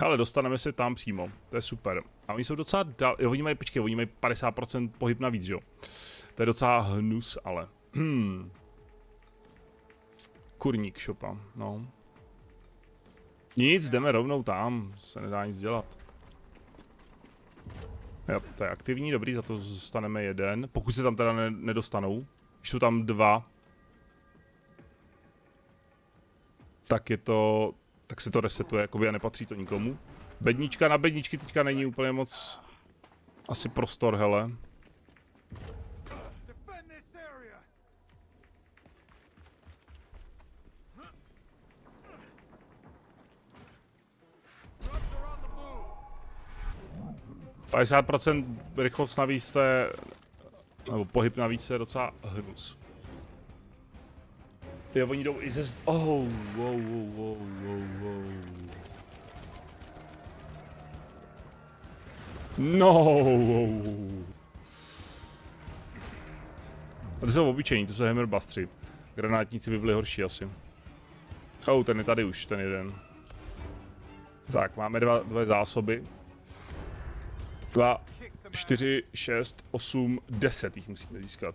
Ale dostaneme se tam přímo, to je super. A oni jsou docela dal, jo, oni mají, počkej, oni mají 50% pohyb navíc, jo. To je docela hnus, ale. Hmm. Kurník šopa, no. Nic, jdeme rovnou tam, se nedá nic dělat. Jo, to je aktivní, dobrý, za to zůstaneme jeden, pokud se tam teda ne nedostanou. Když jsou tam dva, tak je to, tak se to resetuje, jakoby a nepatří to nikomu. Bednička na bedničky teďka není úplně moc asi prostor, hele. 50% rychlost navíc to je, nebo pohyb navíc je docela hnus. Jo, oni jdou i ze... Oh, wow, wow, wow, wow, wow. No. A to jsou obyčejní, to jsou hammerbustři. Granátníci by byli horší asi. Oh, ten je tady už, ten jeden. Tak, máme dva, dvě zásoby. Dva, čtyři, šest, osm, deset jich musíme získat.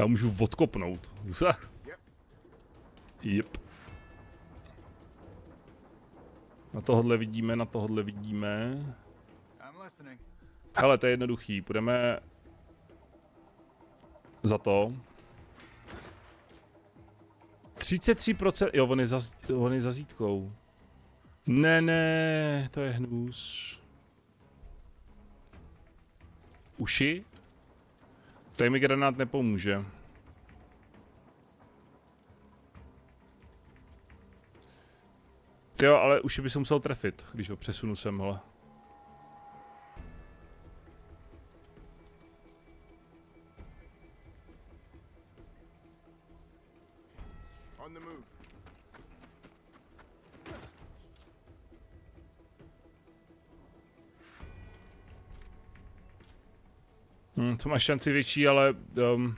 Já můžu odkopnout. Jep. Na tohle vidíme, na tohle vidíme. Hele, to je jednoduchý, půjdeme za to. 33%, jo, on je za, on je za zítkou. Ne, ne, to je hnus. Uši? Tady mi granát nepomůže. Jo, ale uši by se musel trefit, když ho přesunu sem, hele. To máš šanci větší, ale... Um,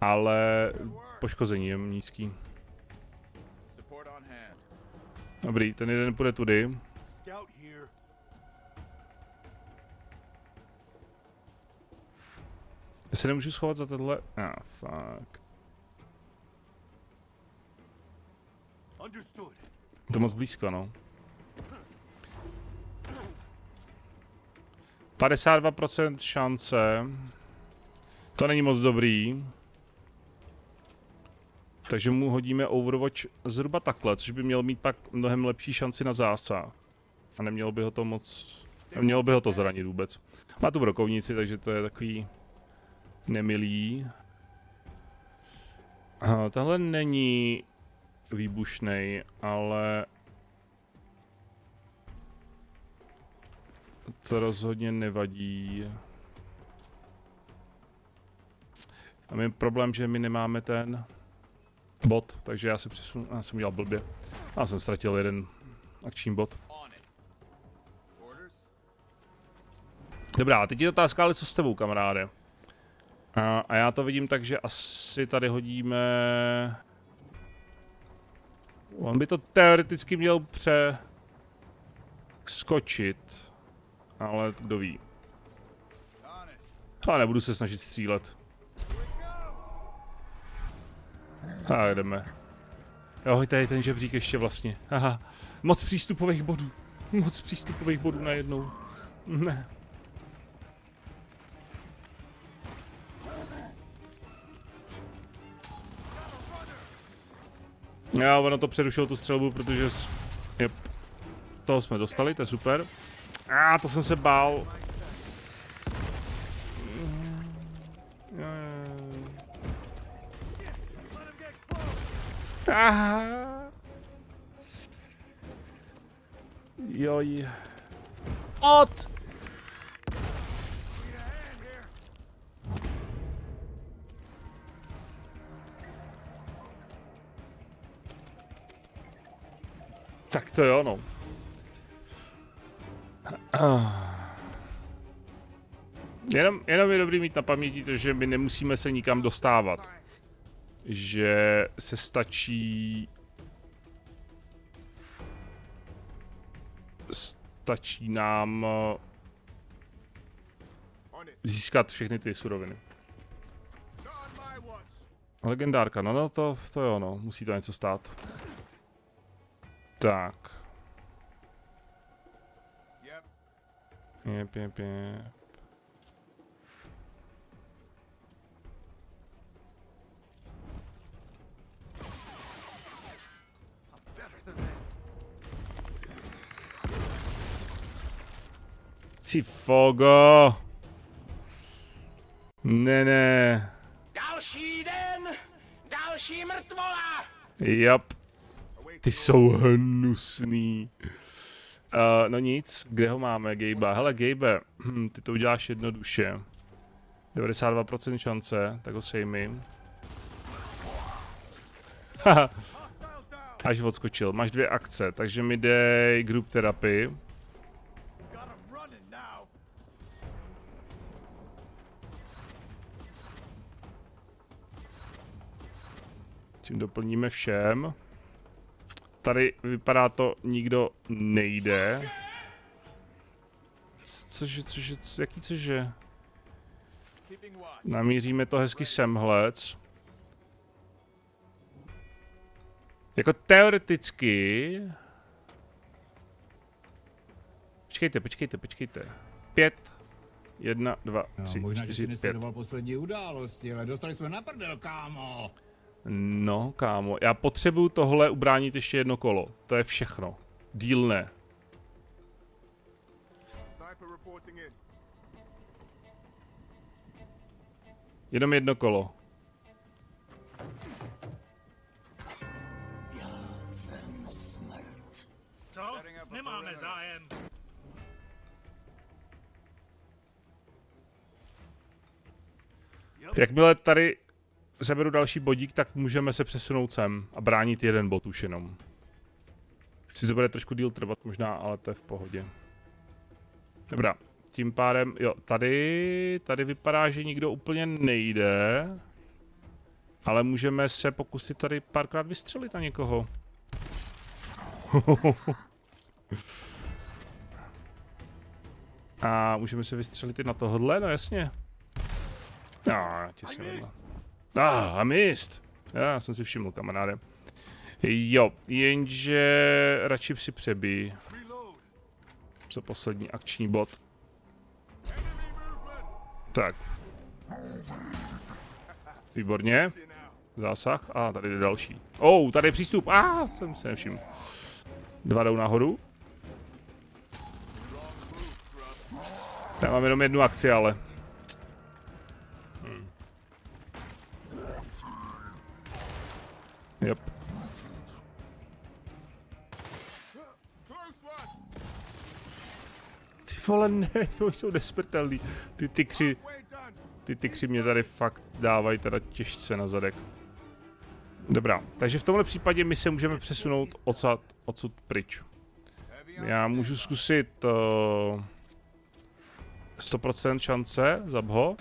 ale poškození je nízký. Dobrý, ten jeden půjde tudy. Já se nemůžu schovat za tohle. Ah, fuck. To moc blízko, no. 52% šance. To není moc dobrý. Takže mu hodíme Overwatch zhruba takhle, což by měl mít pak mnohem lepší šanci na zásah. A nemělo by ho to moc... Nemělo by ho to zranit vůbec. Má tu brokovnici, takže to je takový nemilý. Tahle není výbušnej, ale to rozhodně nevadí. A my problém, že my nemáme ten bot, takže já se přesunu, já jsem udělal blbě. Já jsem ztratil jeden akční bot. Dobrá, teď je otázka, ale co s tebou, kamaráde? A, a já to vidím tak, že asi tady hodíme... On by to teoreticky měl pře... skočit. Ale kdo ví. Ale nebudu se snažit střílet. A jdeme. Jo, tady ten žebřík ještě vlastně. Aha. Moc přístupových bodů. Moc přístupových bodů najednou. Ne. Já, ono to přerušilo tu střelbu, protože... Yep. Toho jsme dostali, to je super. A to jsem se bál. Aha. Joj. Od! Tak to jo, no. Jenom, jenom je dobrý mít na paměti to, že my nemusíme se nikam dostávat. Že se stačí... Stačí nám eh, získat všechny ty suroviny. Legendárka, no, no to, to jo, no, musí to něco stát. Tak, Yep. Jep, jep, jep. Better than this. Si fogo. Ne, ne. Další den, další mrtvola! Jap, ty jsou hnusný. Uh, no nic, kde ho máme, Gabe? Hele, Gabe, hm, ty to uděláš jednoduše. 92% šance, tak ho sejmi. Až odskočil. Máš dvě akce, takže mi dej group now. Tím doplníme všem. Tady vypadá to, nikdo nejde. Cože, cože, co, jaký cože? Namíříme to hezky semhlec. Jako teoreticky... Počkejte, počkejte, počkejte. Pět, jedna, dva, No, tři, možná, že čtyři, jsi pět. poslední události, ale dostali jsme na prdel, kámo. No, kámo, já potřebuju tohle ubránit ještě jedno kolo. To je všechno. Díl ne. Jenom jedno kolo. Co? Setting up a Nemáme zájem. Jakmile tady seberu další bodík, tak můžeme se přesunout sem a bránit jeden bod už jenom. Si to bude trošku díl trvat možná, ale to je v pohodě. Dobrá, tím pádem, jo, tady, tady vypadá, že nikdo úplně nejde. Ale můžeme se pokusit tady párkrát vystřelit na někoho. A můžeme se vystřelit i na tohle, no jasně. A, tě jsem vedla. Ah, a mist. Já jsem si všiml, kamaráde. Jo, jenže radši si Reload. za poslední akční bod. Tak. Výborně. Zásah. A tady jde další. Oh, tady je přístup. A, ah, jsem se nevšiml. Dva jdou nahoru. Já mám jenom jednu akci, ale. Yep. Ty vole, ne, to jsou nesmrtelný. Ty tykři, ty tykři mě tady fakt dávají teda těžce na zadek. Dobrá, takže v tomhle případě my se můžeme přesunout odsud, odsud pryč. Já můžu zkusit uh, 100% šance, zabho.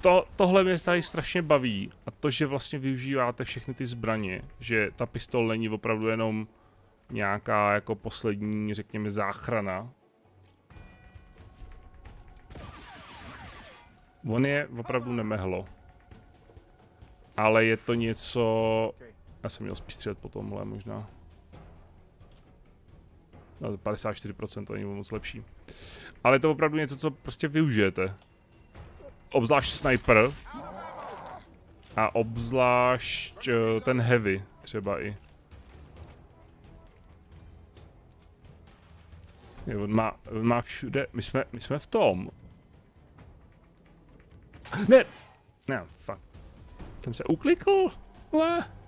To, tohle mě tady strašně baví a to, že vlastně využíváte všechny ty zbraně, že ta pistol není opravdu jenom nějaká jako poslední, řekněme, záchrana. On je opravdu nemehlo. Ale je to něco... Já jsem měl spíš střílet po tomhle možná. No, 54% to není moc lepší. Ale je to opravdu něco, co prostě využijete. Obzvlášť sniper. A obzvlášť uh, ten heavy třeba i. Je, on, má, on má všude, my jsme, my jsme v tom. Ne! Ne, fuck. Jsem se uklikl. Le.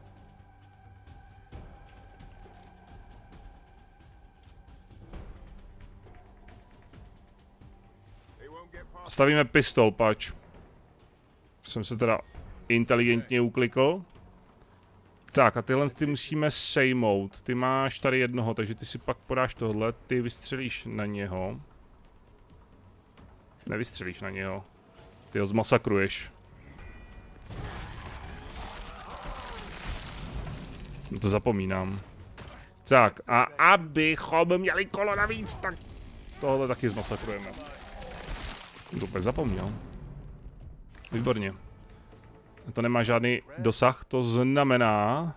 Stavíme pistol, pač. Jsem se teda inteligentně uklikl. Tak a tyhle ty musíme sejmout. Ty máš tady jednoho, takže ty si pak podáš tohle, ty vystřelíš na něho. Nevystřelíš na něho. Ty ho zmasakruješ. No to zapomínám. Tak, a abychom měli kolo navíc, tak tohle taky zmasakrujeme. To úplně zapomněl. Výborně. To nemá žádný dosah, to znamená,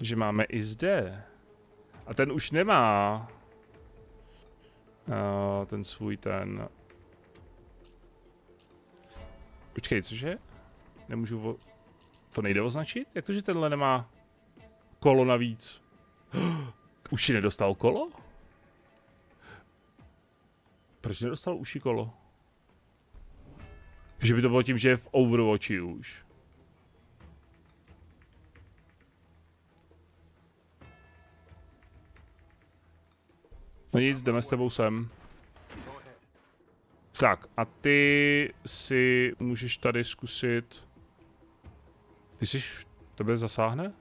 že máme i zde. A ten už nemá uh, ten svůj ten... Počkej, cože? Nemůžu vo... To nejde označit? Jak to, že tenhle nemá kolo navíc? Už si nedostal kolo? Proč nedostal uši kolo? Že by to bylo tím, že je v Overwatchi už. No nic, jdeme s tebou sem. Tak a ty si můžeš tady zkusit... Ty jsi... Tebe zasáhne?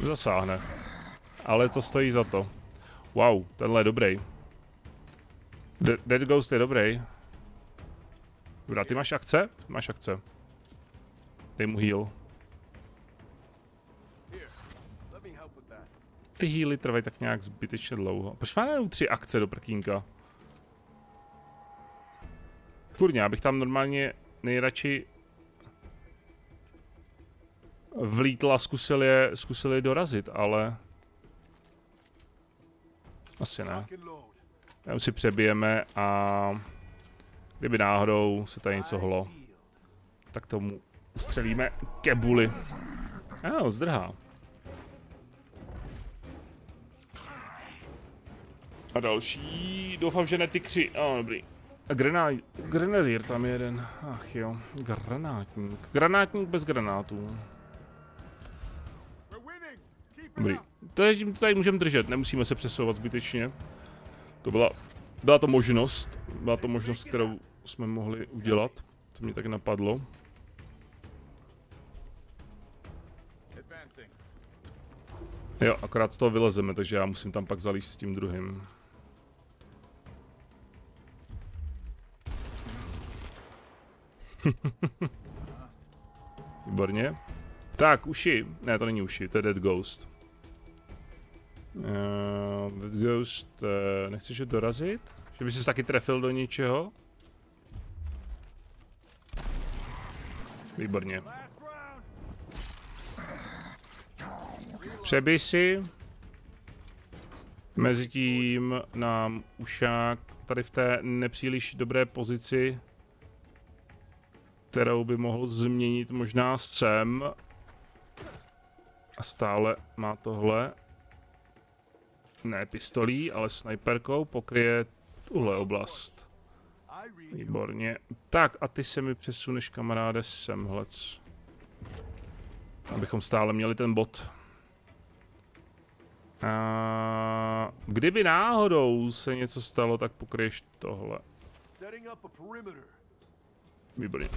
Zasáhne. Ale to stojí za to. Wow, tenhle je dobrý. De Dead Ghost je dobrý. Dobrá, ty máš akce? Máš akce. Dej mu heal. Ty healy trvají tak nějak zbytečně dlouho. Proč má jenom tři akce do prkínka? Kurně, já bych tam normálně nejradši vlítl a zkusil je, zkusil je dorazit, ale... Asi ne. Tam si přebijeme a... Kdyby náhodou se tady něco hlo, tak tomu ustřelíme kebuli. A ah, zdrhá. A další, doufám, že ne ty kři. A oh, dobrý. A grená... grenadier tam je jeden. Ach jo, granátník. Granátník bez granátů. Dobrý. To je, to tady můžeme držet, nemusíme se přesouvat zbytečně. To byla, byla to možnost, byla to možnost, kterou jsme mohli udělat. To mě tak napadlo. Jo, akorát z toho vylezeme, takže já musím tam pak zalíst s tím druhým. Výborně. Tak, uši. Ne, to není uši, to je Dead Ghost. Uh, Dead Ghost, uh, nechceš ho dorazit? Že by se taky trefil do něčeho? Výborně. Přebij si. Mezitím nám ušák tady v té nepříliš dobré pozici, kterou by mohl změnit možná sem. A stále má tohle. Ne pistolí, ale snajperkou pokryje tuhle oblast. Výborně. Tak a ty se mi přesuneš kamaráde semhlec. Abychom stále měli ten bod. A kdyby náhodou se něco stalo, tak pokryješ tohle. Výborně.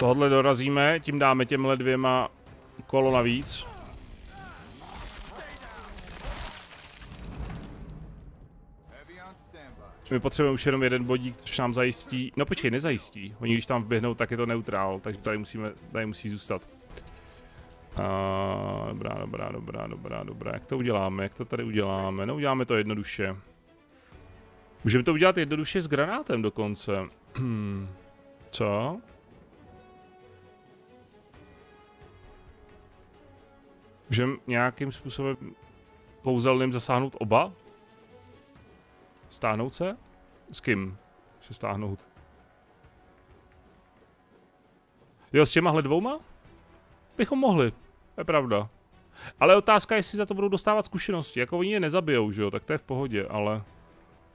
Tohle dorazíme, tím dáme těmhle dvěma kolo navíc. My potřebujeme už jenom jeden bodík, což nám zajistí, no počkej, nezajistí. Oni když tam vběhnou, tak je to neutrál, takže tady musíme, tady musí zůstat. Uh, dobrá, dobrá, dobrá, dobrá, dobrá. Jak to uděláme? Jak to tady uděláme? No uděláme to jednoduše. Můžeme to udělat jednoduše s granátem dokonce. Co? Můžeme nějakým způsobem pouzelným zasáhnout oba? Stáhnout se? S kým se stáhnout? Jo, s těmahle dvouma? Bychom mohli, je pravda. Ale otázka je, jestli za to budou dostávat zkušenosti. Jako oni je nezabijou, že jo, tak to je v pohodě, ale...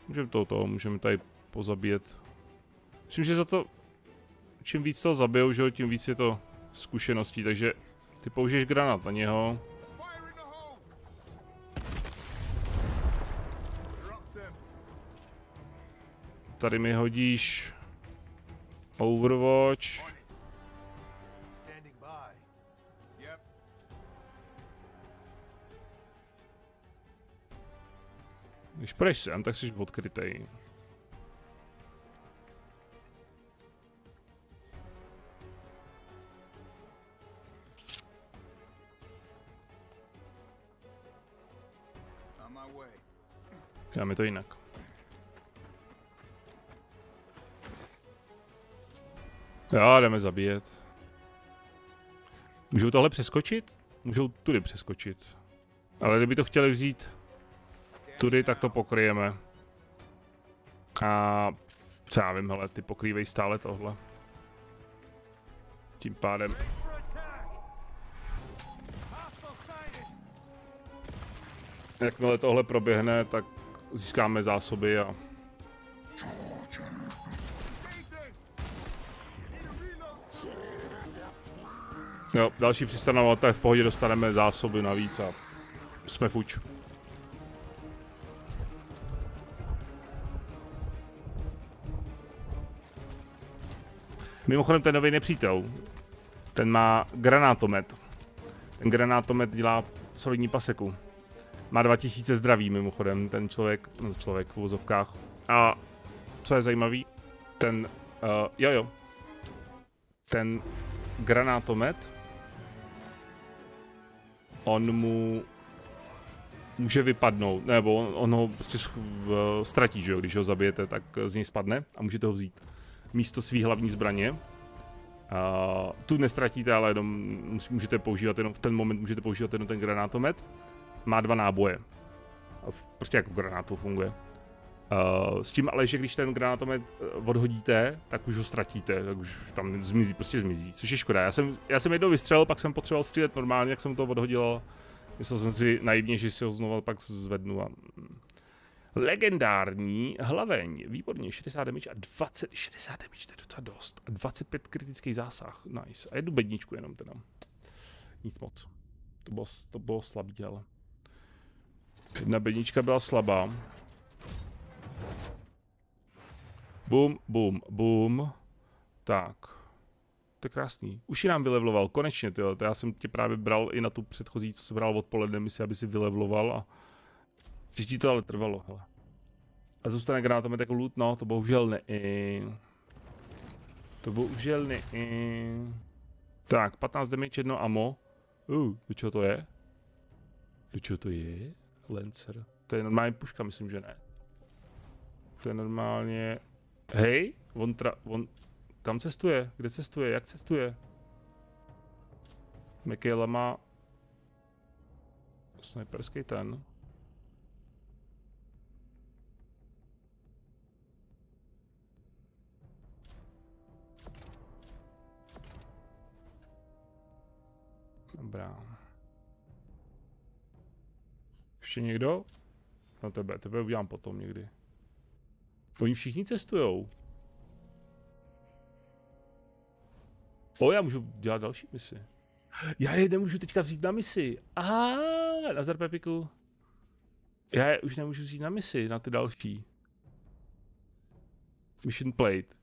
Můžeme to, to, můžeme tady pozabíjet. Myslím, že za to... Čím víc toho zabijou, že jo, tím víc je to zkušeností, takže... Ty použiješ granát na něho. Tady mi hodíš... Overwatch. Když půjdeš sem, tak jsi odkrytej. Děláme to jinak. Jo, jdeme zabíjet. Můžou tohle přeskočit? Můžou tudy přeskočit. Ale kdyby to chtěli vzít tudy, tak to pokryjeme. A co já vím, hele, ty pokrývej stále tohle. Tím pádem. Jakmile tohle proběhne, tak získáme zásoby a Jo, další přistanovat, je v pohodě, dostaneme zásoby navíc a jsme fuč. Mimochodem ten nový nepřítel, ten má granátomet. Ten granátomet dělá solidní paseku. Má 2000 zdraví mimochodem, ten člověk, no člověk v vozovkách. A co je zajímavý, ten, uh, jo jo, ten granátomet, on mu může vypadnout, nebo on, on ho prostě v- ztratí, že jo, když ho zabijete, tak z něj spadne a můžete ho vzít místo svý hlavní zbraně. Uh, tu nestratíte, ale jenom můžete používat jenom v ten moment můžete používat jenom ten granátomet. Má dva náboje. Prostě jako granát to funguje. Uh, s tím ale, že když ten granátomet eh, odhodíte, tak už ho ztratíte, tak už tam zmizí, prostě zmizí, což je škoda. Já jsem, já jsem jednou vystřelil, pak jsem potřeboval střílet normálně, jak jsem to odhodil. Myslel jsem si naivně, že si ho znovu pak zvednu a... Legendární hlaveň, výborně, 60 damage a 20, 60 damage, to je docela dost. A 25 kritický zásah, nice. A jednu bedničku jenom teda. Nic moc. To bylo, to bylo slabý, ale. Jedna bednička byla slabá. Bum, bum, bum. Tak. To je krásný. Už ji nám vylevloval, konečně, ty. Já jsem tě právě bral i na tu předchozí, co jsem bral odpoledne misi, aby si vylevloval a... Teď to ale trvalo, hele. A zůstane granátomet jako loot? No, to bohužel ne. To bohužel ne. Tak, 15 damage, jedno ammo. Uh, do čeho to je? Do čeho to je? Lancer. To je normální puška, myslím, že ne. To je normálně... Hej, on, tra... on... Kam cestuje? Kde cestuje? Jak cestuje? Michaela má... Sniperský ten. Dobrá. Ještě někdo? No tebe, tebe udělám potom někdy. Oni všichni cestujou. O, já můžu dělat další misi. Já je nemůžu teďka vzít na misi. Aha, Nazar Pepiku. Já je už nemůžu vzít na misi, na ty další. Mission played.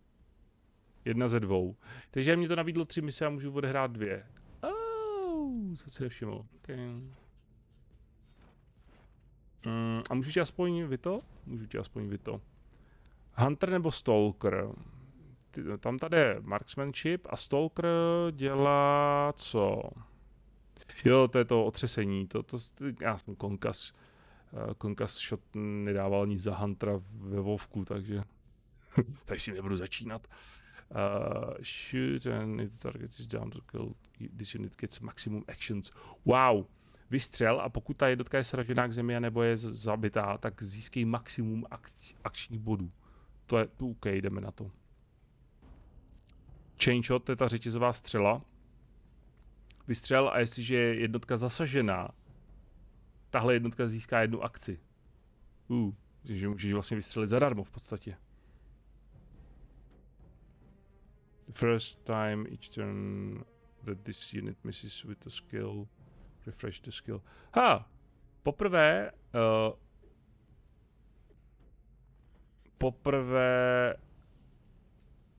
Jedna ze dvou. Takže mě to nabídlo tři mise a můžu odehrát dvě. Oh, co si nevšiml. Okay. Mm, a můžu ti aspoň vy to? Můžu ti aspoň vy to. Hunter nebo Stalker? Ty, tam tady je marksmanship a Stalker dělá co? Jo, to je to otřesení, to, to, já jsem Konkas, Konkas shot nedával nic za Huntera ve Vovku, takže tady si nebudu začínat. Uh, shoot and if the target is down to kill, this unit gets maximum actions. Wow, vystřel a pokud ta jednotka je sražená k zemi nebo je zabitá, tak získej maximum akč, akčních bodů. To je, tu OK, jdeme na to. Chain shot, to je ta řetězová střela. vystřel a jestliže je jednotka zasažená, tahle jednotka získá jednu akci. Uh, takže můžeš vlastně vystřelit zadarmo v podstatě. First time each turn that this unit misses with a skill, refresh the skill. Ha! Poprvé, uh, poprvé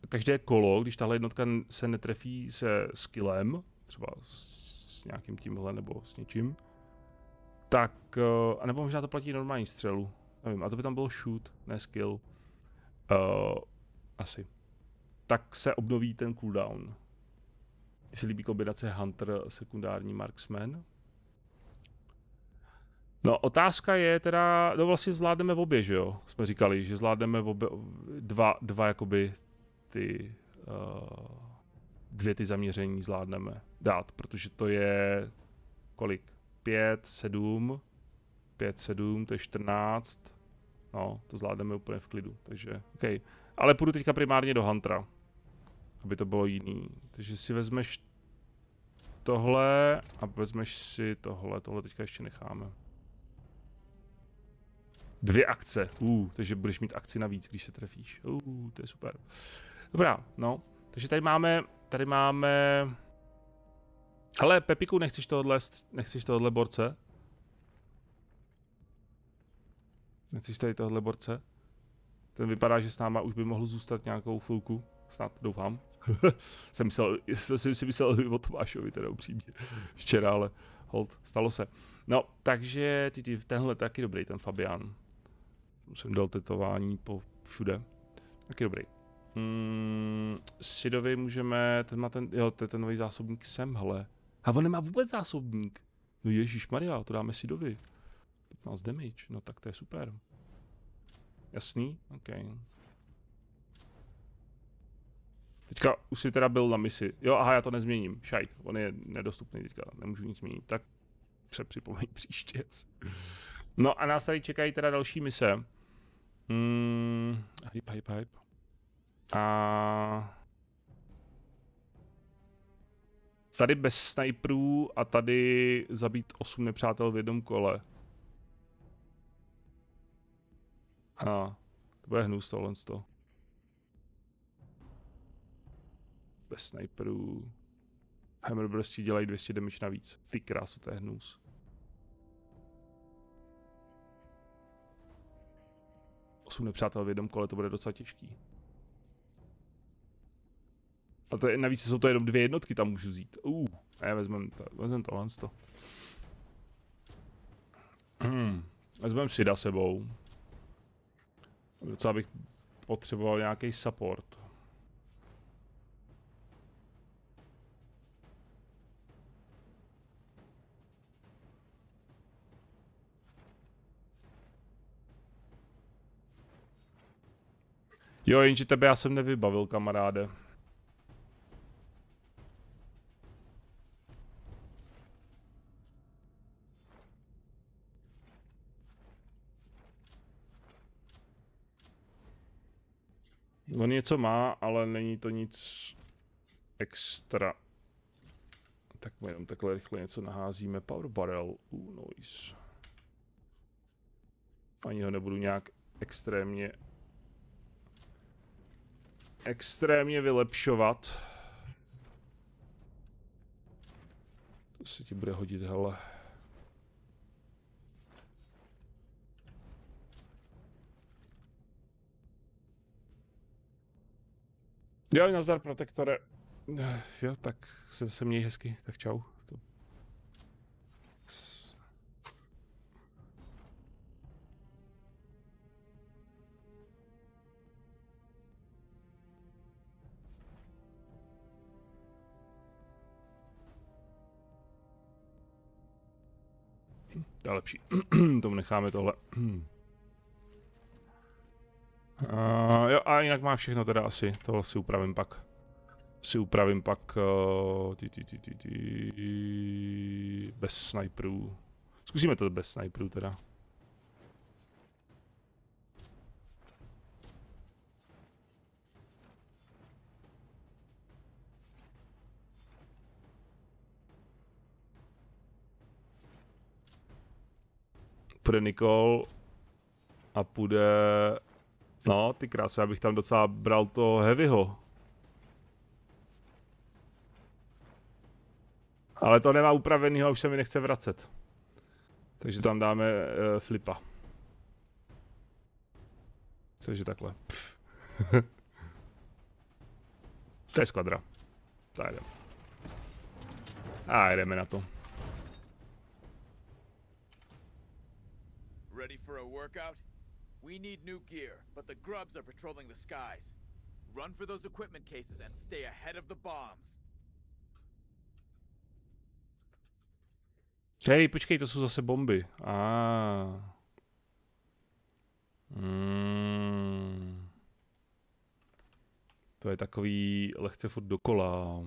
každé kolo, když tahle jednotka se netrefí se skillem, třeba s nějakým tímhle nebo s něčím, tak, uh, anebo možná to platí normální střelu, nevím, a to by tam bylo shoot, ne skill, uh, asi. Tak se obnoví ten cooldown. Mně se líbí kombinace Hunter, sekundární Marksman. No, otázka je teda, no vlastně zvládneme v obě, že jo? Jsme říkali, že zvládneme v obě, dva, dva jakoby ty, uh, dvě ty zaměření zvládneme dát, protože to je kolik? Pět, sedm, pět, sedm, to je 14, no, to zvládneme úplně v klidu, takže, OK. Ale půjdu teďka primárně do Huntera, aby to bylo jiný. Takže si vezmeš tohle a vezmeš si tohle, tohle teďka ještě necháme. Dvě akce, uh, takže budeš mít akci navíc, když se trefíš. Uh, to je super. Dobrá, no, takže tady máme, tady máme... Ale Pepiku, nechceš tohle, nechceš tohle borce? Nechceš tady tohle borce? Ten vypadá, že s náma už by mohl zůstat nějakou chvilku. Snad, doufám. jsem, myslel, jsem si myslel o Tomášovi, teda upřímně. Včera, ale hold, stalo se. No, takže ty, ty, tenhle taky dobrý, ten Fabian. Jsem dal tetování po všude. Taky dobrý. Hmm, Sidovi můžeme, ten má ten, jo, je ten nový zásobník sem, hele. A on nemá vůbec zásobník. No Ježíš Maria, to dáme Sidovi. 15 damage, no tak to je super. Jasný? OK. Teďka už si teda byl na misi. Jo, aha, já to nezměním. Šajt, on je nedostupný teďka, nemůžu nic změnit. Tak se připomeň příště. No a nás tady čekají teda další mise. Hmm, hype, hype, hype. A tady bez sniperů a tady zabít 8 nepřátel v jednom kole. A to bude hnus tohle to. Bez sniperů. Hammerbursti dělají 200 damage navíc. Ty krásu, to je hnus. Osm nepřátel v jednom kole, to bude docela těžký. A to je, navíc jsou to jenom dvě jednotky, tam můžu vzít. Uh, ne, vezmem, to, vezmem tohle to. Hmm, vezmem Sida sebou. Docela bych potřeboval nějaký support. Jo, jenže tebe já jsem nevybavil, kamaráde. On něco má, ale není to nic extra. Tak mu jenom takhle rychle něco naházíme. Power barrel, uh, noise. Ani ho nebudu nějak extrémně extrémně vylepšovat. To se ti bude hodit, hele. Jo, nazdar, protektore. Eh, Jo, tak se, se měj hezky, tak čau. Je lepší. Tomu necháme tohle. Uh, jo, a jinak má všechno teda asi, tohle si upravím pak. Si upravím pak uh, ty, ty, ty, ty, ty, bez sniperů. Zkusíme to bez sniperů teda. Půjde Nikol a půjde... No, ty krásy, já bych tam docela bral to Heavyho. Ale to nemá upravenýho a už se mi nechce vracet. Takže tam dáme uh, flipa. Takže takhle. To je skvadra. Tak jdeme. A jdeme na to. Ready for a workout? We need new gear, but the grubs are patrolling the skies. Run for those equipment cases and stay ahead of the bombs. Hej, počkej, to jsou zase bomby. A. Ah. Mm. To je takový lehce furt dokola.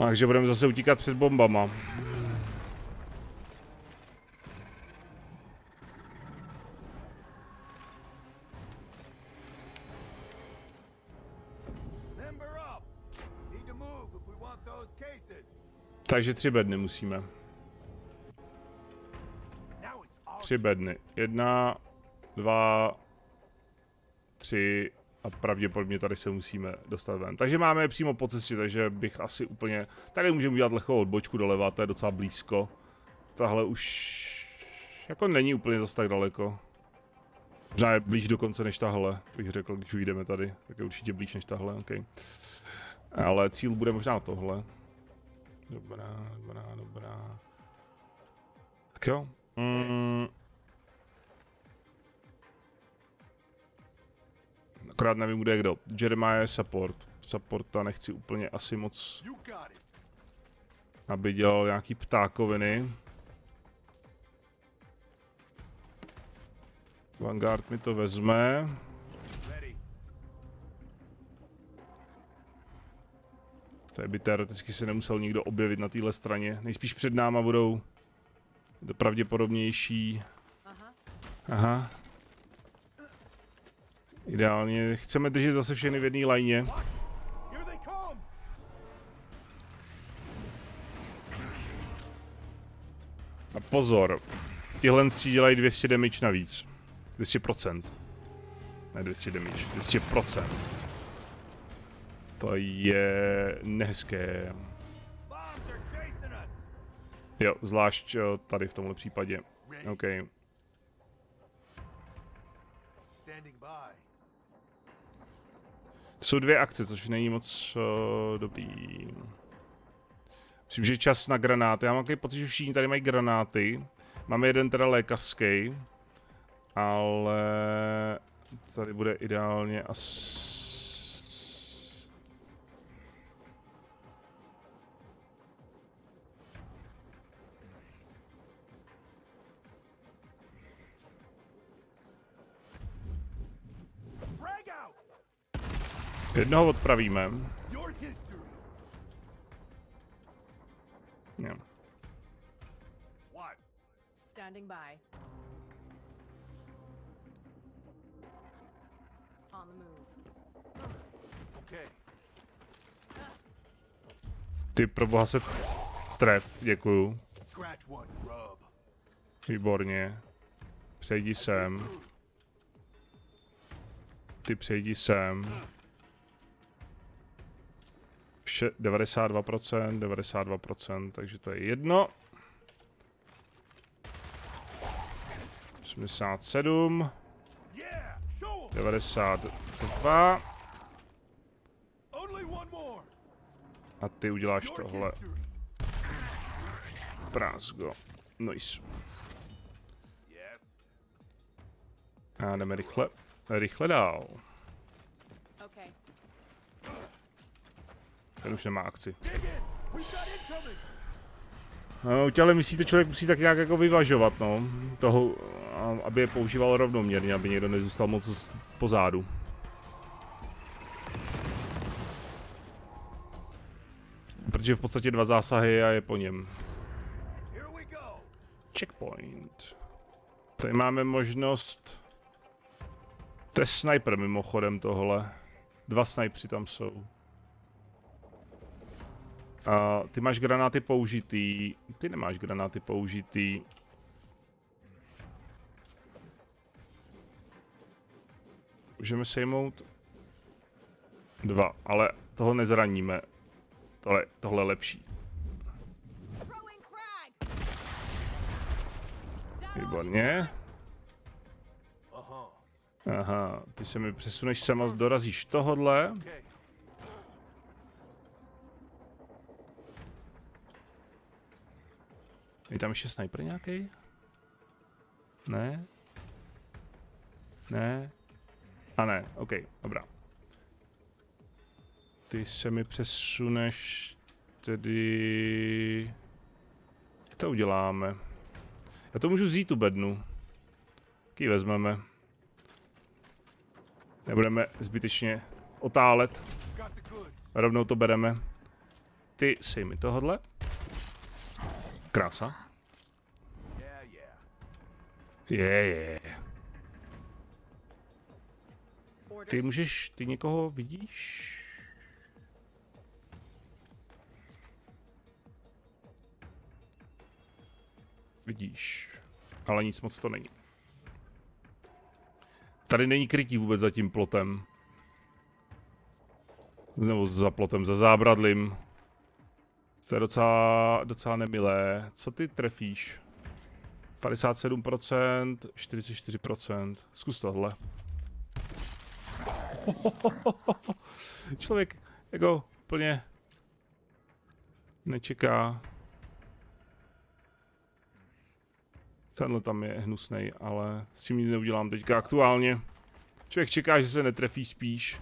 Takže budeme zase utíkat před bombama. Takže tři bedny musíme. Tři bedny. Jedna, dva, tři a pravděpodobně tady se musíme dostat ven. Takže máme je přímo po cestě, takže bych asi úplně... Tady můžeme udělat lehkou odbočku doleva, to je docela blízko. Tahle už... Jako není úplně zas tak daleko. Možná je blíž dokonce než tahle, bych řekl, když ujdeme tady. Tak je určitě blíž než tahle, ok. Ale cíl bude možná tohle. Dobrá, dobrá, dobrá. Tak jo. Mm. Akorát nevím, kde je kdo. Jeremiah je support. Supporta nechci úplně asi moc, aby dělal nějaký ptákoviny. Vanguard mi to vezme. To by teoreticky se nemusel nikdo objevit na téhle straně. Nejspíš před náma budou pravděpodobnější. Aha. Ideálně chceme držet zase všechny v jedné lajně. A pozor, tihle si dělají 200 damage navíc. 200%. Ne 200 damage, 200%. To je nehezké. Jo, zvlášť eh, tady v tomhle případě. OK. Standing by. Jsou dvě akce, což není moc uh, dobrý. Myslím, že je čas na granáty. Já mám takový pocit, že všichni tady mají granáty. Máme jeden teda lékařský. Ale tady bude ideálně asi... Jednoho odpravíme. Jo. What? Standing by. On the move. Okay. Ty pro boha se tref, děkuju. Výborně. Přejdi sem. Ty přejdi sem. Vše, 92%, 92%, takže to je jedno. 87, Yeah. Show 'em. 92 Only one more. a ty uděláš tohle. Prásgo. Nice. A jdeme rychle, rychle dál. Okay. Ten už nemá akci. No, těle myslíte, člověk musí tak nějak jako vyvažovat, no. Toho, aby je používal rovnoměrně, aby někdo nezůstal moc pozadu. Protože v podstatě dva zásahy a je po něm. Checkpoint. Tady máme možnost To je sniper mimochodem tohle. Dva snipři tam jsou. A ty máš granáty použitý. Ty nemáš granáty použitý. Můžeme sejmout dva, ale toho nezraníme. Tohle, tohle je lepší. Výborně. Aha, ty se mi přesuneš sem a dorazíš tohodle. Je tam ještě sniper nějaký? Ne? Ne? A ne, OK, dobrá. Ty se mi přesuneš tedy... Jak to uděláme? Já to můžu vzít tu bednu. Jaký vezmeme? Nebudeme zbytečně otálet. Rovnou to bereme. Ty sej mi tohodle. Krása. Je, je. Ty můžeš, ty někoho vidíš? Vidíš, ale nic moc to není. Tady není krytí vůbec za tím plotem. Nebo za plotem, za zábradlím. To je docela, docela nemilé. Co ty trefíš? 57%, 44%. Zkus tohle. Člověk jako úplně nečeká. Tenhle tam je hnusnej, ale s tím nic neudělám teďka aktuálně. Člověk čeká, že se netrefí spíš.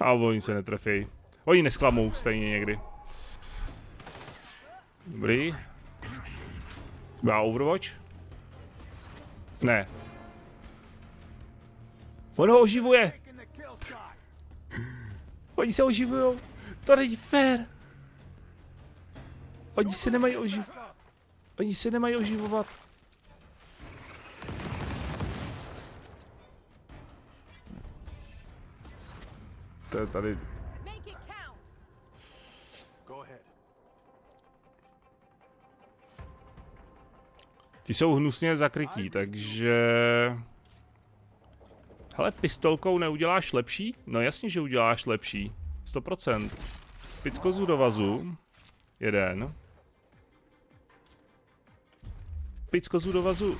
A oni se netrefí. Oni nesklamou stejně někdy. Dobrý. Má Overwatch? Ne. On ho oživuje. Oni se oživujou. To není fér. Oni se nemají oživovat. Oni se nemají oživovat. To je tady. Ty jsou hnusně zakrytí, takže... Hele, pistolkou neuděláš lepší? No jasně, že uděláš lepší. 100%. Pickozu do vazu. Jeden. Pickozu do vazu.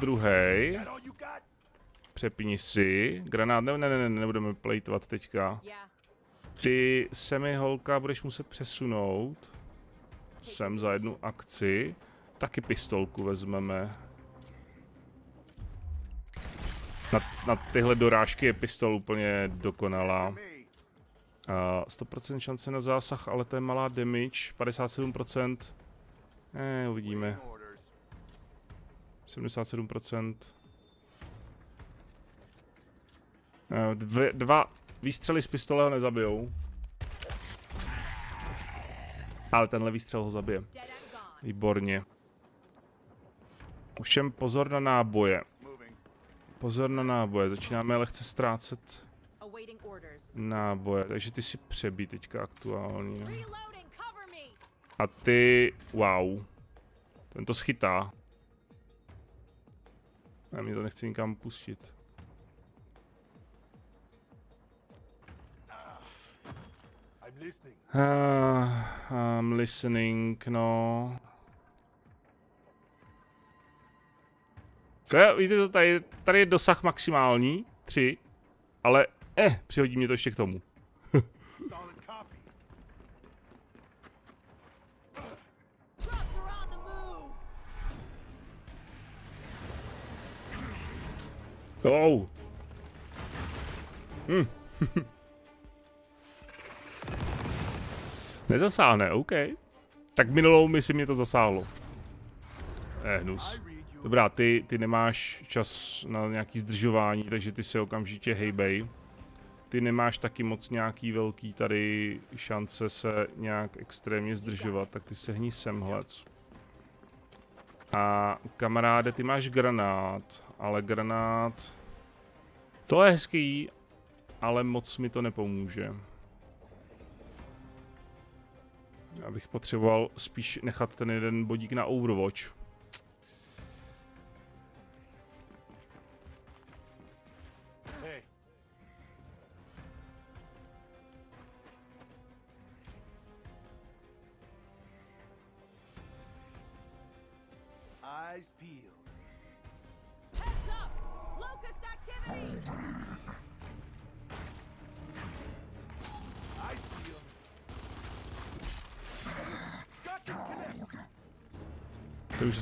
Druhý. Přepni si. Granát, ne, ne, ne, ne, nebudeme plejtovat teďka. Ty se holka, budeš muset přesunout. Sem za jednu akci. Taky pistolku vezmeme. Na, na tyhle dorážky je pistol úplně dokonalá. Uh, 100% šance na zásah, ale to je malá damage. 57%. Eh, uvidíme. Orders. 77%. Eh, Dvě, dva výstřely z pistole ho nezabijou. Ale tenhle výstřel ho zabije. Výborně. Ovšem pozor na náboje. Pozor na náboje. Začínáme lehce ztrácet náboje. Takže ty si přebí teďka aktuálně. Me! A ty... Wow. Ten to schytá. A mě to nechci nikam pustit. I'm listening. Uh, I'm listening, no. To je, vidíte to, tady, tady je dosah maximální, tři, ale eh, přihodí mě to ještě k tomu. Oh. Hm. Nezasáhne, OK. Tak minulou misi mě to zasáhlo. Eh, hnus. Dobrá, ty, ty nemáš čas na nějaký zdržování, takže ty se okamžitě hejbej. Ty nemáš taky moc nějaký velký tady šance se nějak extrémně zdržovat, tak ty se hní sem, hlec. A kamaráde, ty máš granát, ale granát... To je hezký, ale moc mi to nepomůže. Já bych potřeboval spíš nechat ten jeden bodík na Overwatch.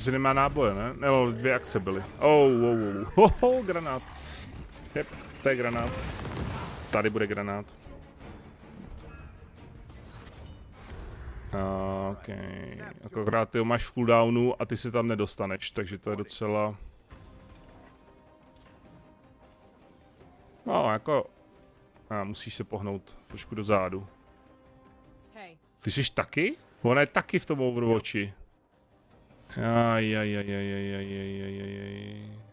Asi nemá náboje, ne? Nebo dvě akce byly. Oh, oh, oh. Ho, ho, granát. Jep, to je granát. Tady bude granát. OK. Akorát ty ho máš v cooldownu a ty se tam nedostaneš, takže to je docela... No, jako... A musíš se pohnout trošku dozadu. Ty jsi taky? Ona je taky v tom Overwatchi. Aj, aj, aj, aj, aj, aj, aj, aj, aj.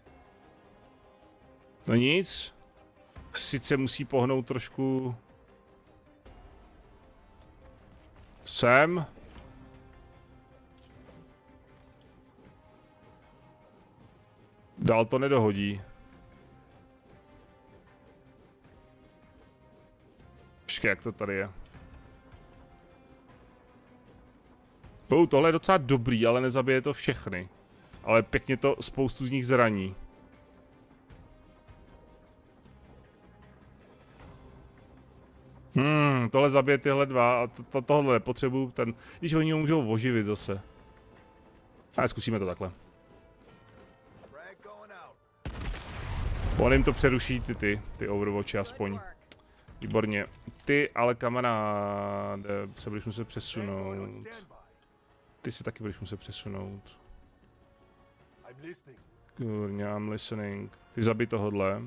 No nic. Sice musí pohnout trošku... Sem. Dál to nedohodí. Počkej, jak to tady je. Oh, tohle je docela dobrý, ale nezabije to všechny. Ale pěkně to spoustu z nich zraní. Hmm, tohle zabije tyhle dva a to, to, tohle potřebuju ten, když oni ho můžou oživit zase. Ale zkusíme to takhle. On jim to přeruší ty, ty, ty Overwatchy aspoň. Výborně. Ty, ale kamaráde, se budeš muset přesunout. Ty si taky budeš muset přesunout. Kurňa, I'm listening. Ty zabij tohodle.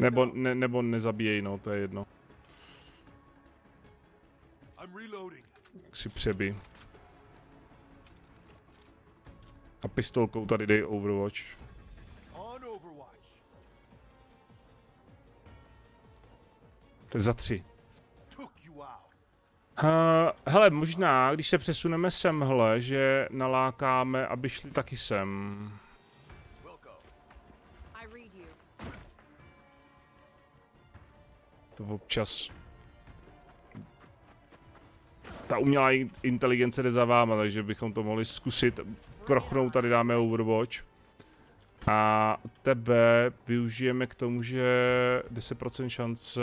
Nebo, ne, nebo nezabíjej, no, to je jedno. Jak si přeby. A pistolkou tady dej Overwatch. To je za tři. Uh, hele, možná, když se přesuneme semhle, že nalákáme, aby šli taky sem. To občas... Ta umělá in- inteligence jde za váma, takže bychom to mohli zkusit. Krochnout, tady dáme Overwatch. A tebe využijeme k tomu, že 10% šance...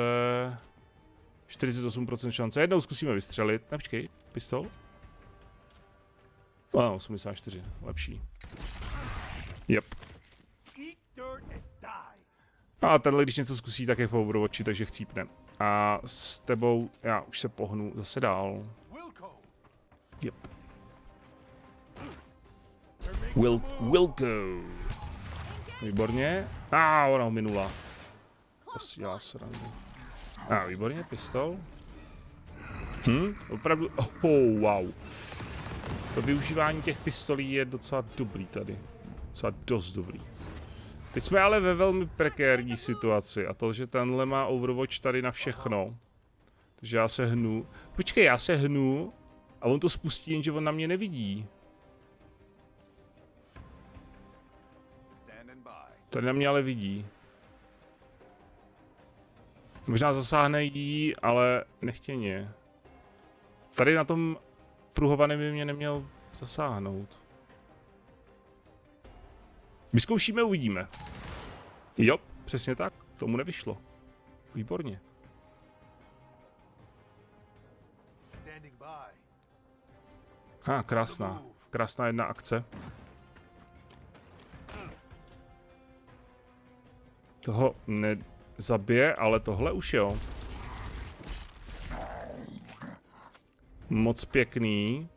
48% šance. Jednou zkusíme vystřelit. Ne, pistol? Ano, 84, lepší. Yep. A tenhle, když něco zkusí, tak je v Overwatchi, takže chcípne. A s tebou, já už se pohnu zase dál. Yep. A move. Wilco. Výborně. A ona ho minula. To si dělá srandu. A výborně, pistol. Hm, opravdu, oh, wow. To využívání těch pistolí je docela dobrý tady. Docela dost dobrý. Teď jsme ale ve velmi prekérní situaci a to, že tenhle má Overwatch tady na všechno. Takže já se hnu. Počkej, já se hnu a on to spustí, jenže on na mě nevidí. Tady na mě ale vidí. Možná zasáhne jí, ale nechtěně. Tady na tom pruhovaném by mě neměl zasáhnout. Vyzkoušíme, uvidíme. Jo, přesně tak. Tomu nevyšlo. Výborně. A, ah, krásná. Krásná jedna akce. Toho nezabije, ale tohle už jo. Moc pěkný.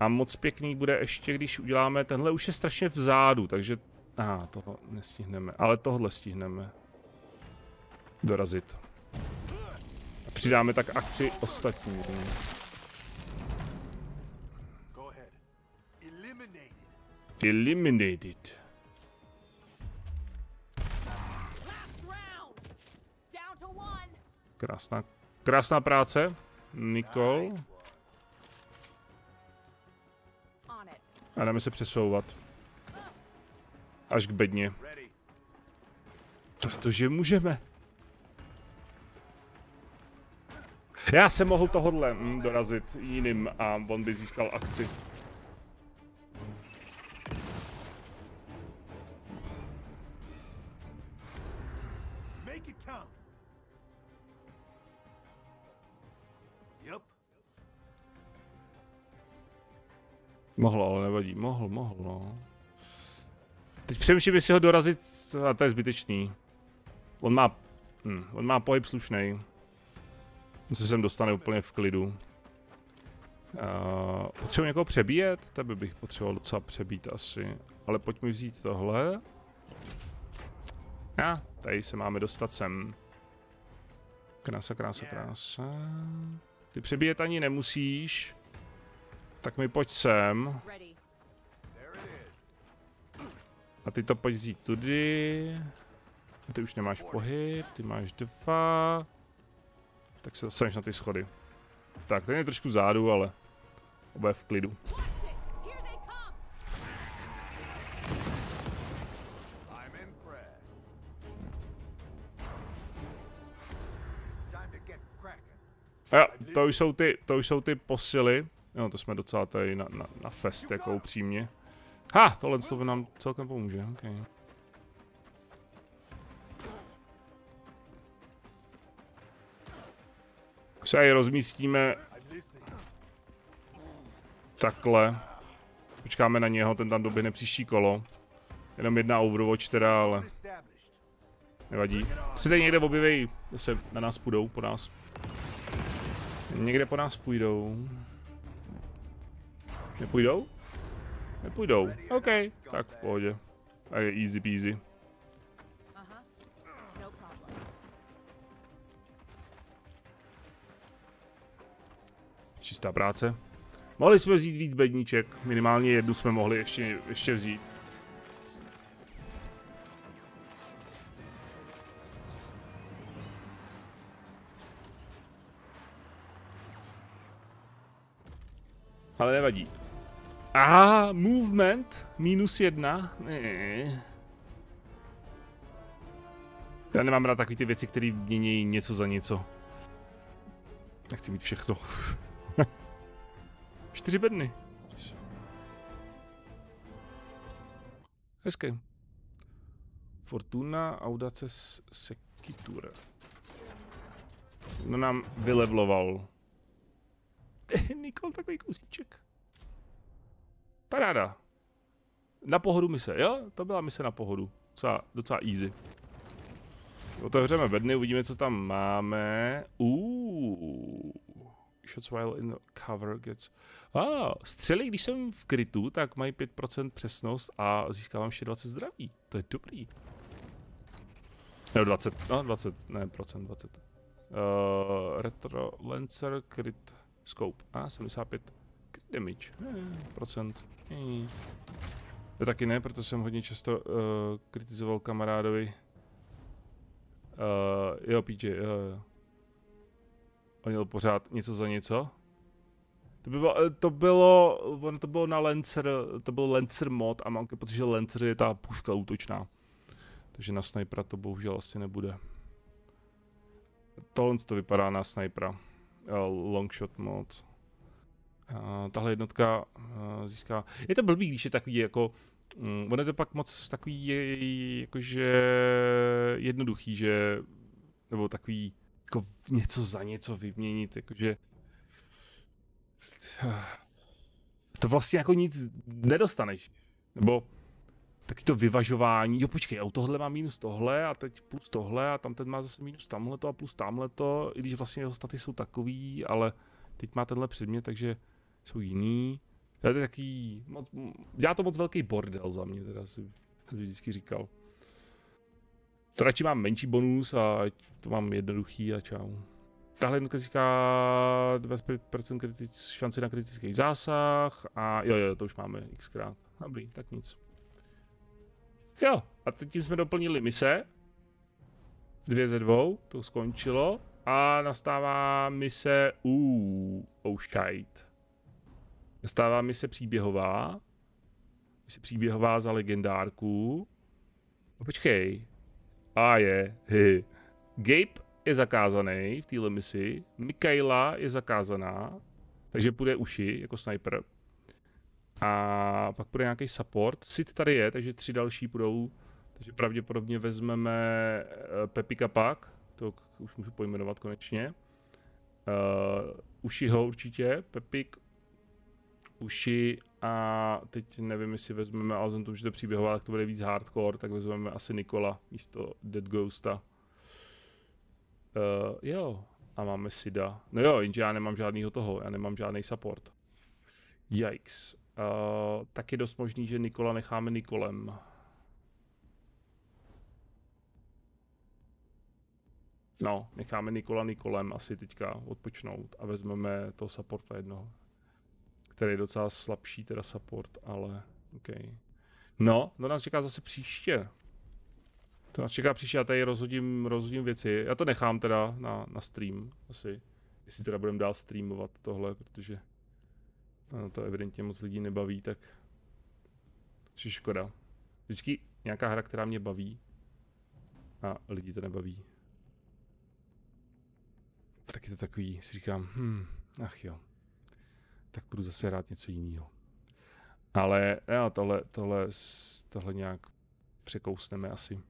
A moc pěkný bude ještě, když uděláme, tenhle už je strašně vzadu, takže, aha, toho nestihneme, ale tohle stihneme. Dorazit. A přidáme tak akci ostatní. Eliminated. Krásná, krásná práce. It. A jdeme se přesouvat. Až k bedně. Protože můžeme. Já jsem mohl tohodle mm, dorazit jiným a on by získal akci. Mohl, ale nevadí. Mohl, mohl, no. Teď přemýšlím, jestli ho dorazit, a to je zbytečný. On má, hm, on má pohyb slušný. On se sem dostane úplně v klidu. Uh, potřebuji někoho přebíjet? Tebe bych potřeboval docela přebít asi. Ale pojď mi vzít tohle. A, tady se máme dostat sem. Krása, krása, krása. Ty přebíjet ani nemusíš. Tak mi pojď sem. A ty to pojď vzít tudy. A ty už nemáš pohyb, ty máš dva. Tak se dostaneš na ty schody. Tak, ten je trošku zádu, ale bude v klidu. Jo, to už jsou ty, to už jsou ty posily. Jo, to jsme docela tady na, na, na fest, jako upřímně. Ha, tohle to nám celkem pomůže, okay. Už se tady rozmístíme takhle. Počkáme na něho, ten tam doběhne příští kolo. Jenom jedna Overwatch teda, ale nevadí. Si tady někde objeví, zase na nás půjdou, po nás. Někde po nás půjdou. Nepůjdou? Nepůjdou. OK, tak v pohodě. A je easy peasy. No. Čistá práce. Mohli jsme vzít víc bedníček, minimálně jednu jsme mohli ještě, ještě vzít. Ale nevadí. Aha, movement, minus jedna. Já nemám rád takový ty věci, které mění něco za něco. Nechci mít všechno. Čtyři bedny. Hezké. Fortuna Audace S- Sekitura. No nám vylevloval. Nikol, takový kousíček. Paráda. Na pohodu mise, jo? To byla mise na pohodu. Docela, docela easy. Otevřeme bedny, uvidíme, co tam máme. Uuu. Shots while in cover gets... Ah, střely, když jsem v krytu, tak mají 5% přesnost a získávám ještě 20 zdraví. To je dobrý. No 20, no 20, ne procent, 20. Uh, retro Lancer crit scope. A, ah, 75 crit damage. Eh, procent. Eh. To taky ne, protože jsem hodně často uh, kritizoval kamarádovi. Uh, jo, PJ, jo, jo. On měl pořád něco za něco. To, by bylo, eh, to bylo, ono to bylo na Lancer, to byl Lancer mod a mám pocit, že Lancer je ta puška útočná. Takže na snipera to bohužel asi nebude. Tohle to vypadá na snipera. Uh, longshot mod. Tahle jednotka uh, získá... Je to blbý, když je takový jako... Um, ono je to pak moc takový jakože jednoduchý, že... Nebo takový jako něco za něco vyměnit, jakože... To vlastně jako nic nedostaneš. Nebo taky to vyvažování, jo počkej, a tohle má minus tohle a teď plus tohle a tam ten má zase minus tamhleto a plus tamhleto, i když vlastně jeho staty jsou takový, ale teď má tenhle předmět, takže jsou jiný. To je takový, moc, dělá to moc velký bordel za mě, teda si vždycky říkal. To radši mám menší bonus a to mám jednoduchý a čau. tahle jednotka získá 25% kritic, šanci na kritický zásah a jo, jo, to už máme xkrát. Dobrý, tak nic. Jo, a teď tím jsme doplnili mise. Dvě ze dvou, to skončilo. A nastává mise, uh, oh. Nastává mise příběhová. Mise příběhová za legendárku. No počkej. A je, hy. Gabe je zakázaný v téhle misi. Mikaela je zakázaná. Takže půjde uši jako sniper. A pak bude nějaký support. Sid tady je, takže tři další budou. Takže pravděpodobně vezmeme eh, Pepika pak. To už můžu pojmenovat konečně. Uh, Ušiho určitě, Pepik, Uši a teď nevím, jestli vezmeme, ale jsem to už to příběhová, tak to bude víc hardcore, tak vezmeme asi Nikola místo Dead Ghosta. Uh, jo, a máme Sida. No jo, jenže já nemám žádnýho toho, já nemám žádný support. Yikes. Uh, tak je dost možný, že Nikola necháme Nikolem. No, necháme Nikola Nikolem asi teďka odpočnout a vezmeme toho supporta jednoho. Který je docela slabší teda support, ale OK. No, to nás čeká zase příště. To nás čeká příště, já tady rozhodím, rozhodím věci. Já to nechám teda na, na stream asi. Jestli teda budeme dál streamovat tohle, protože no, to evidentně moc lidí nebaví, tak je škoda. Vždycky nějaká hra, která mě baví a lidi to nebaví. Tak je to takový, si říkám, hm, ach jo, tak budu zase hrát něco jiného. Ale jo, tohle, tohle, tohle nějak překousneme asi. Uh,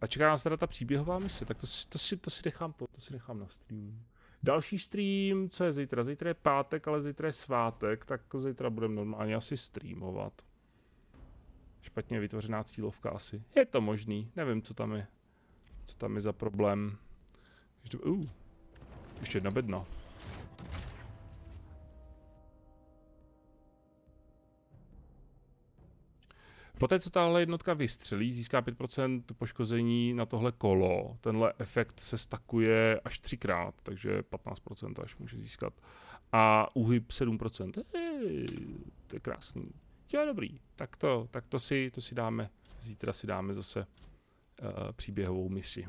a čeká nás teda ta příběhová mise, tak to, si- to, si, to si nechám to, to si nechám na stream. Další stream, co je zítra? Zítra je pátek, ale zítra je svátek, tak zítra budeme normálně asi streamovat. Špatně vytvořená cílovka asi. Je to možný, nevím, co tam je. Co tam je za problém. Uh, ještě jedna bedna. Poté, co tahle jednotka vystřelí, získá 5% poškození na tohle kolo. Tenhle efekt se stakuje až třikrát, takže 15% až může získat. A úhyb 7%. Ej, to je krásný. Jo, dobrý. Tak to, tak to si, to si dáme, zítra si dáme zase uh, příběhovou misi.